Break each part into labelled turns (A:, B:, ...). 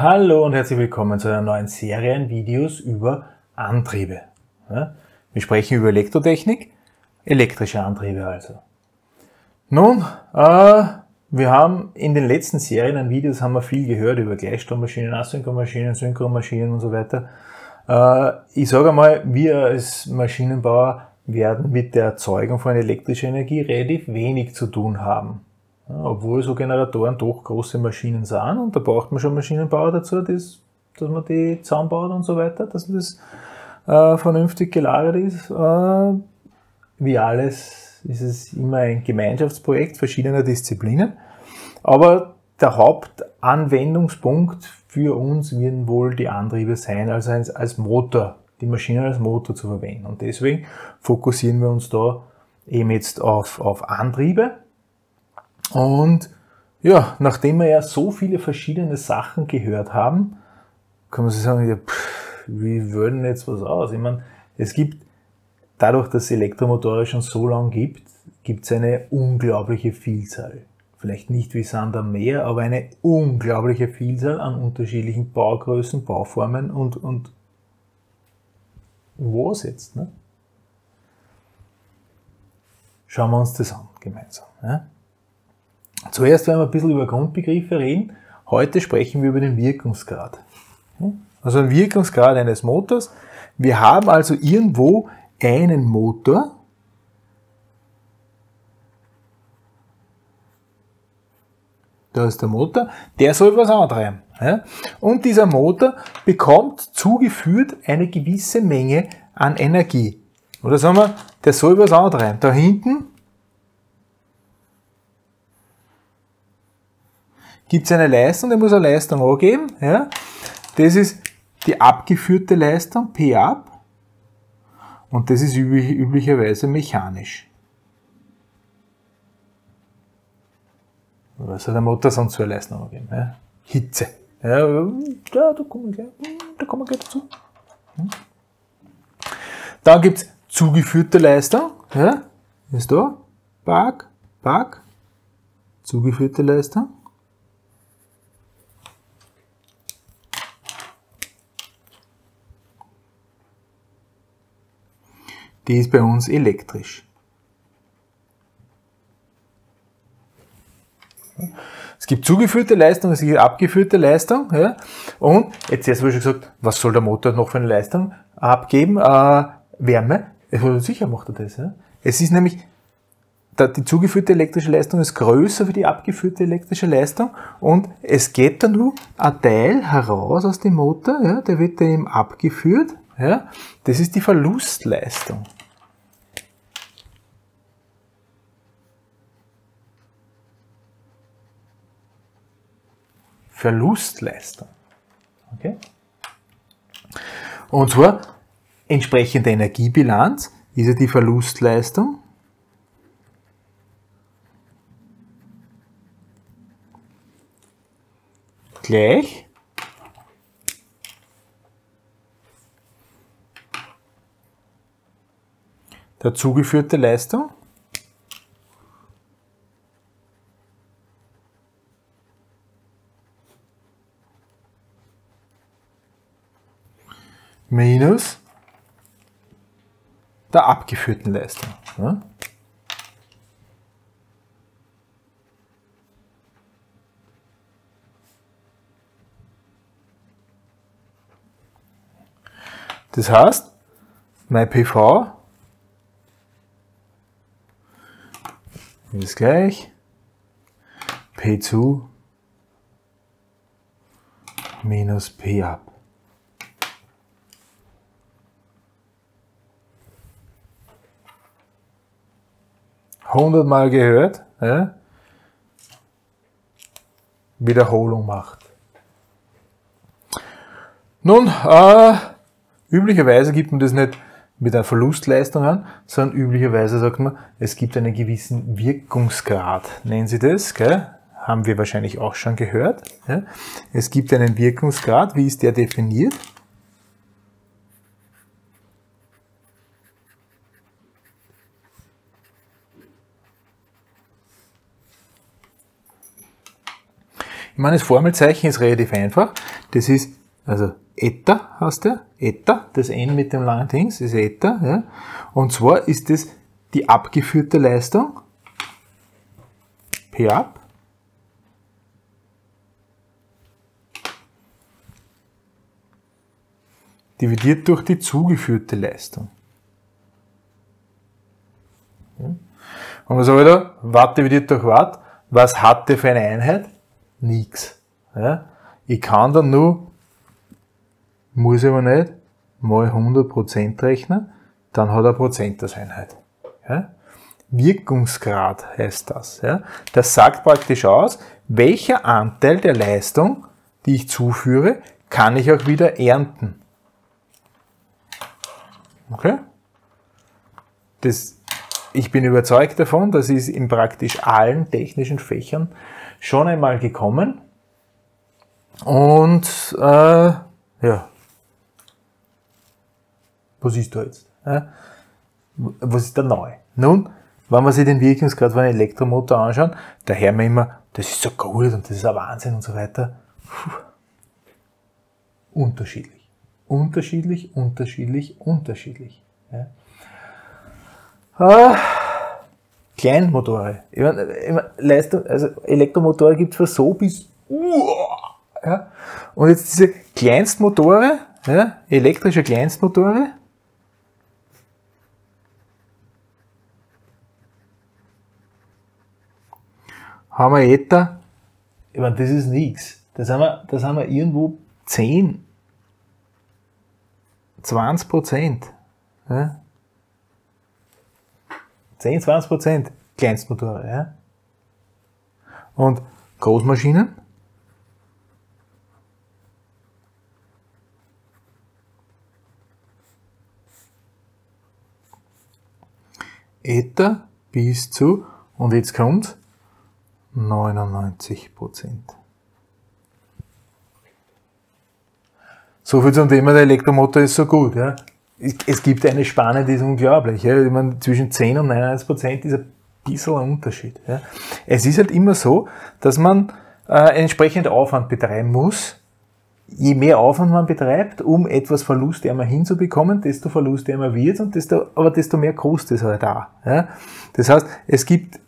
A: Hallo und herzlich willkommen zu einer neuen Serie an Videos über Antriebe. Wir sprechen über Elektrotechnik, elektrische Antriebe also. Nun, äh, wir haben in den letzten Serien an Videos haben wir viel gehört über Gleichstrommaschinen, Asynchromaschinen, Synchromaschinen und so weiter. Äh, ich sage einmal, wir als Maschinenbauer werden mit der Erzeugung von elektrischer Energie relativ wenig zu tun haben. Ja, obwohl so Generatoren doch große Maschinen sind und da braucht man schon Maschinenbauer dazu, das, dass man die zusammenbaut und so weiter, dass das äh, vernünftig gelagert ist. Äh, wie alles ist es immer ein Gemeinschaftsprojekt verschiedener Disziplinen. Aber der Hauptanwendungspunkt für uns werden wohl die Antriebe sein, also als, Motor, die Maschine als Motor zu verwenden. Und deswegen fokussieren wir uns da eben jetzt auf, auf Antriebe und ja, nachdem wir ja so viele verschiedene Sachen gehört haben, kann man sich sagen, ja, pff, wie würden jetzt was aus? Ich meine, es gibt, dadurch, dass es Elektromotoren schon so lange gibt, gibt es eine unglaubliche Vielzahl. Vielleicht nicht wie Sand am Meer, aber eine unglaubliche Vielzahl an unterschiedlichen Baugrößen, Bauformen und, und was jetzt? Ne? Schauen wir uns das an gemeinsam. Ne? Zuerst werden wir ein bisschen über Grundbegriffe reden. Heute sprechen wir über den Wirkungsgrad. Also ein Wirkungsgrad eines Motors. Wir haben also irgendwo einen Motor, da ist der Motor, der soll was antreiben. Und dieser Motor bekommt zugeführt eine gewisse Menge an Energie. Oder sagen wir, der soll was antreiben. Da hinten gibt es eine Leistung, der muss eine Leistung angeben. Ja? Das ist die abgeführte Leistung, P ab. Und das ist üblich, üblicherweise mechanisch. Was hat der Motor sonst für eine Leistung angeben? Ja? Hitze. Ja, da, da kommen wir gleich, da kommen wir gleich dazu. Hm? Dann gibt es zugeführte Leistung. Ja? Ist da? Park, Park. Zugeführte Leistung. Die ist bei uns elektrisch. Es gibt zugeführte Leistung, es gibt abgeführte Leistung. Ja. Und jetzt erst habe schon gesagt, was soll der Motor noch für eine Leistung abgeben? Äh, Wärme. Sicher macht er das. Ja. Es ist nämlich, die zugeführte elektrische Leistung ist größer wie die abgeführte elektrische Leistung und es geht dann nur ein Teil heraus aus dem Motor, ja, der wird dann eben abgeführt. Ja. Das ist die Verlustleistung. Verlustleistung. Okay? Und zwar entsprechende Energiebilanz ist ja die Verlustleistung. Gleich der zugeführte Leistung minus der abgeführten Leistung. Ja? Das heißt, mein PV ist gleich P zu minus P ab. 100 Mal gehört, ja? Wiederholung macht. Nun, äh, üblicherweise gibt man das nicht mit einer Verlustleistung an, sondern üblicherweise sagt man, es gibt einen gewissen Wirkungsgrad, nennen Sie das, gell? haben wir wahrscheinlich auch schon gehört. Ja? Es gibt einen Wirkungsgrad, wie ist der definiert? Ich meine, das Formelzeichen ist relativ einfach. Das ist, also Eta heißt der, Eta, das N mit dem langen Dings ist Eta, ja. Und zwar ist das die abgeführte Leistung, P ab, dividiert durch die zugeführte Leistung. Und was habe ich da? Watt dividiert durch Watt. Was hat der für eine Einheit? Nix. Ja? Ich kann dann nur, muss aber nicht, mal 100% rechnen, dann hat er Prozent als Einheit. Ja? Wirkungsgrad heißt das. Ja? Das sagt praktisch aus, welcher Anteil der Leistung, die ich zuführe, kann ich auch wieder ernten. Okay? Das, ich bin überzeugt davon, das ist in praktisch allen technischen Fächern schon einmal gekommen. Und äh, ja, was ist da jetzt? Ja? Was ist da neu? Nun, wenn wir sich den Wirkungsgrad von einem Elektromotor anschauen, da hören wir immer, das ist so gut und das ist ein Wahnsinn und so weiter. Puh. Unterschiedlich. Unterschiedlich, unterschiedlich, unterschiedlich. Ja. Ah, Kleinmotore. Ich meine, ich meine, Leistung, also Elektromotore gibt es von so bis ja. Und jetzt diese Kleinstmotore, ja, elektrische Kleinstmotore, haben wir etwa, ich meine, das ist nichts. Das haben wir, das haben wir irgendwo 10, 20 Prozent. Ja? 10, 20 Prozent Kleinstmotore. Ja? Und Großmaschinen? Etwa bis zu, und jetzt kommt 99 Prozent. So viel zum Thema, der Elektromotor ist so gut. Ja es gibt eine Spanne, die ist unglaublich. Ja. Ich meine, zwischen 10 und 99 Prozent ist ein bisschen ein Unterschied. Ja. Es ist halt immer so, dass man äh, entsprechend Aufwand betreiben muss. Je mehr Aufwand man betreibt, um etwas Verlustärmer hinzubekommen, desto verlustärmer wird und desto, aber desto mehr kostet es halt da. Ja. Das heißt, es gibt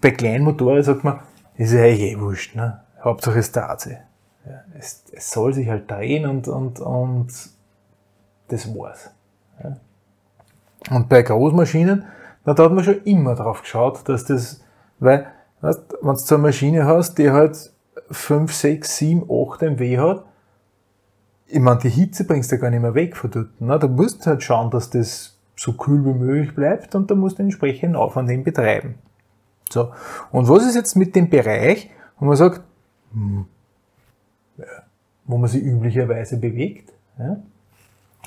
A: bei kleinen Motoren, sagt man, ist ja eh wurscht, ne? Hauptsache es dreht sich. Ja, es, es soll sich halt drehen und, und, und das war's. Ja. Und bei Großmaschinen, na, da hat man schon immer drauf geschaut, dass das, weil, weißt, wenn du so eine Maschine hast, die halt 5, 6, 7, 8 MW hat, ich meine, die Hitze bringst du gar nicht mehr weg von dort. Ne? Du musst halt schauen, dass das so kühl wie möglich bleibt und da musst du entsprechend Aufwand eben betreiben. So. Und was ist jetzt mit dem Bereich, wo man sagt, hm, ja, wo man sich üblicherweise bewegt? Ja?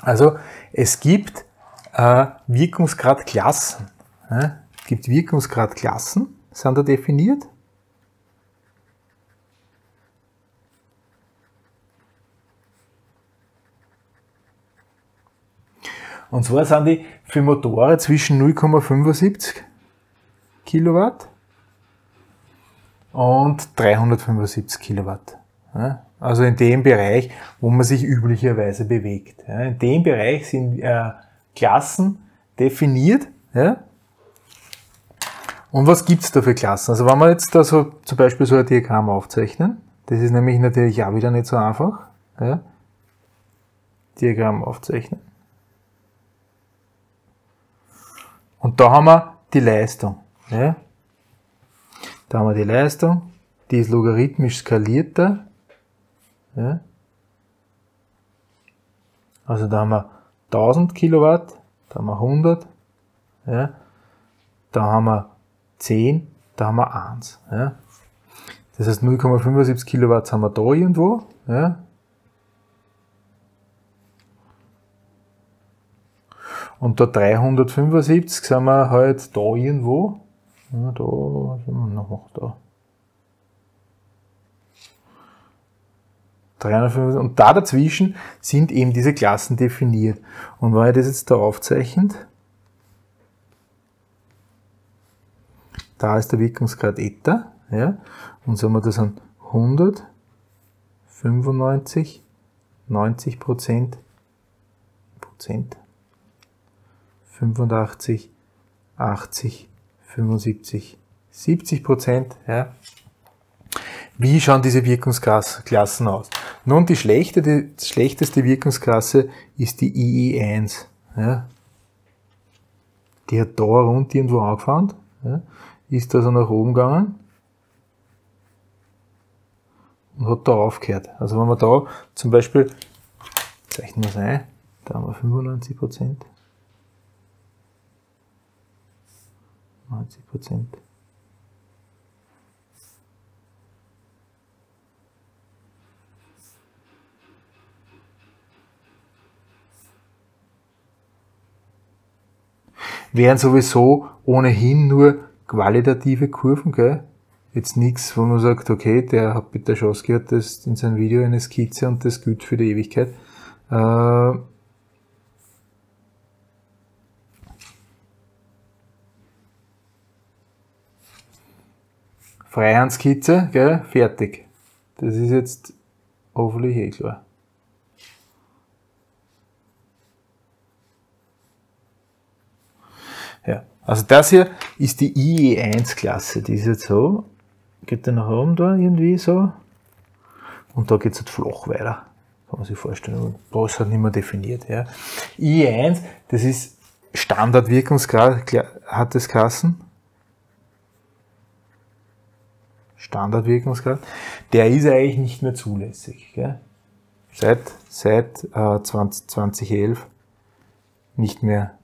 A: Also es gibt äh, Wirkungsgradklassen. Ja? Es gibt Wirkungsgradklassen, sind da definiert. Und zwar sind die für Motoren zwischen 0,75 Kilowatt und 375 Kilowatt. Also in dem Bereich, wo man sich üblicherweise bewegt. Ja, in dem Bereich sind äh, Klassen definiert. Ja. Und was gibt's da für Klassen? Also wenn wir jetzt da so zum Beispiel so ein Diagramm aufzeichnen, das ist nämlich natürlich auch wieder nicht so einfach. Ja. Diagramm aufzeichnen. Und da haben wir die Leistung. Ja. Da haben wir die Leistung, die ist logarithmisch skalierter ja? Also da haben wir 1000 Kilowatt, da haben wir 100, ja? da haben wir 10, da haben wir 1. Ja? Das heißt 0,75 Kilowatt haben wir da irgendwo. Ja? Und da 375 sind wir halt da irgendwo. Ja, da sind wir noch da. 350 und da dazwischen sind eben diese Klassen definiert. Und wenn ihr das jetzt da aufzeichnet, da ist der Wirkungsgrad Eta, ja, und sagen wir das an 100, 95, 90 Prozent, Prozent, 85, 80, 75, 70 Prozent. Ja. Wie schauen diese Wirkungsklassen aus? Nun, die, schlechte, die schlechteste Wirkungsklasse ist die IE1. Ja. Die hat da rund irgendwo angefangen, ja, ist also nach oben gegangen und hat da aufgehört. Also wenn wir da zum Beispiel, zeichnen wir es ein, da haben wir 95 Prozent. 90 Prozent. Wären sowieso ohnehin nur qualitative Kurven, gell? Jetzt nichts, wo man sagt, okay, der hat Peter Schoski hat das in seinem Video eine Skizze und das gilt für die Ewigkeit. Äh, Freihandskizze, gell, fertig. Das ist jetzt hoffentlich eh klar. Ja, also das hier ist die IE1-Klasse, die ist jetzt so, geht dann nach oben da irgendwie so und da geht es halt flach weiter. Kann man sich vorstellen. Da ist halt nicht mehr definiert. Ja. IE1, das ist Standardwirkungsgrad, hat das Klassen. Standardwirkungsgrad, der ist eigentlich nicht mehr zulässig. Gell? Seit, seit äh, 20, 2011 nicht mehr,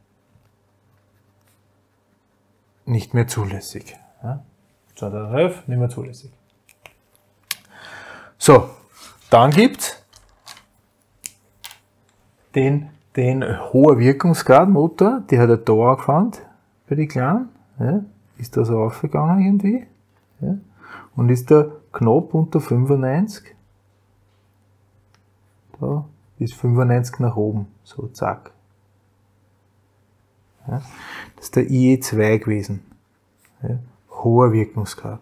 A: nicht mehr zulässig. Ja? 2011 nicht mehr zulässig. So, dann gibt's den, den hoher Wirkungsgrad Motor, der hat er da angefangen bei den Kleinen, ja, ist da so aufgegangen irgendwie. Ja und ist da knapp unter 95. Da ist 95 nach oben, so zack. Ja, das ist der IE2 gewesen. Ja, hoher Wirkungsgrad.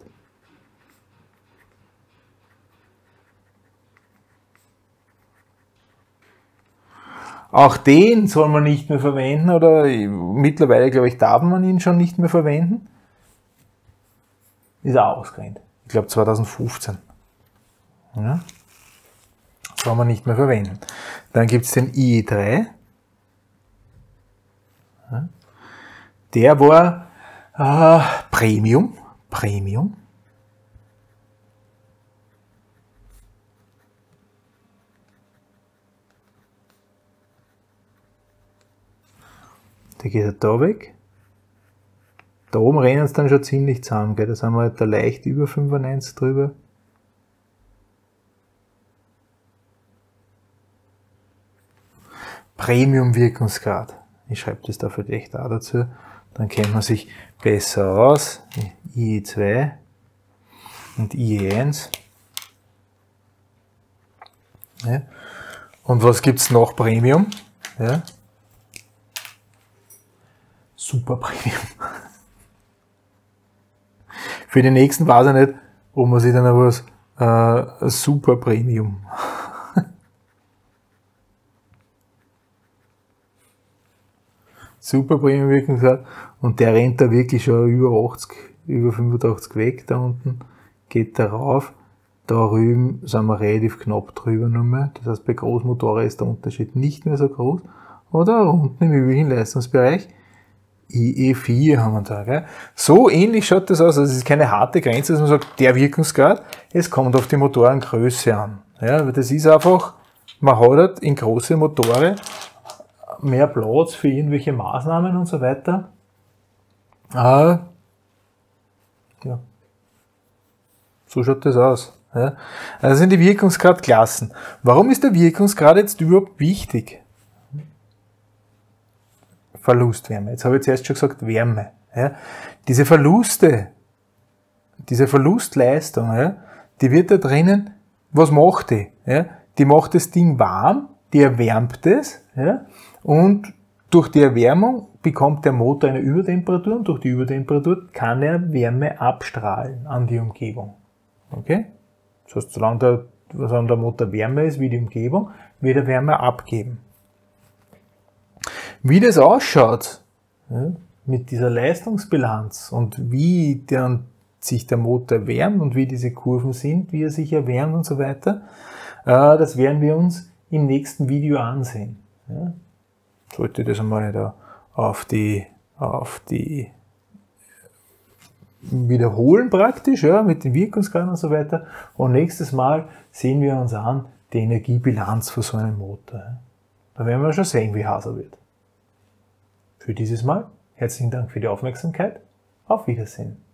A: Auch den soll man nicht mehr verwenden oder mittlerweile, glaube ich, darf man ihn schon nicht mehr verwenden. Ist auch ausgerennt ich glaube 2015. Ja? Soll man nicht mehr verwenden. Dann gibt es den IE3. Der war äh, Premium. Premium. Der geht halt da weg. Da oben rennen es dann schon ziemlich zusammen, gell? da sind wir halt da leicht über 95 drüber. Premium-Wirkungsgrad. Ich schreibe das da vielleicht auch dazu. Dann kennt man sich besser aus. IE2 und IE1. Ja. Und was gibt's noch Premium? Ja. Super Premium. Für die nächsten weiß ich nicht, ob man sich dann aber was äh, Super Premium. Super Premium Wirkung hat und der rennt da wirklich schon über 80, über 85 weg da unten, geht da rauf. Da drüben sind wir relativ knapp drüber nochmal. Das heißt, bei Großmotoren ist der Unterschied nicht mehr so groß. Oder unten im üblichen Leistungsbereich IE4 haben wir da. Gell? So ähnlich schaut das aus. Also es ist keine harte Grenze, dass man sagt, der Wirkungsgrad, es kommt auf die Motorengröße an. Ja, das ist einfach, man hat halt in große Motoren mehr Platz für irgendwelche Maßnahmen und so weiter. Ah, ja. So schaut das aus. Ja. Also sind die Wirkungsgradklassen. Warum ist der Wirkungsgrad jetzt überhaupt wichtig? Verlustwärme. Jetzt habe ich zuerst schon gesagt Wärme. Ja. Diese Verluste, diese Verlustleistung, ja, die wird da drinnen, was macht die? Ja? Die macht das Ding warm, die erwärmt es ja? Und durch die Erwärmung bekommt der Motor eine Übertemperatur und durch die Übertemperatur kann er Wärme abstrahlen an die Umgebung. Okay? Das heißt, solange der, solange der Motor wärmer ist wie die Umgebung, wird er Wärme abgeben. Wie das ausschaut, ja, mit dieser Leistungsbilanz und wie dann sich der Motor wärmt und wie diese Kurven sind, wie er sich erwärmt und so weiter, äh, das werden wir uns im nächsten Video ansehen. Ja. Sollte das einmal da auf die, auf die wiederholen praktisch, ja, mit den Wirkungsgraden und so weiter. Und nächstes Mal sehen wir uns an die Energiebilanz für so einen Motor. Da werden wir schon sehen, wie heiß er wird. Für dieses Mal herzlichen Dank für die Aufmerksamkeit. Auf Wiedersehen.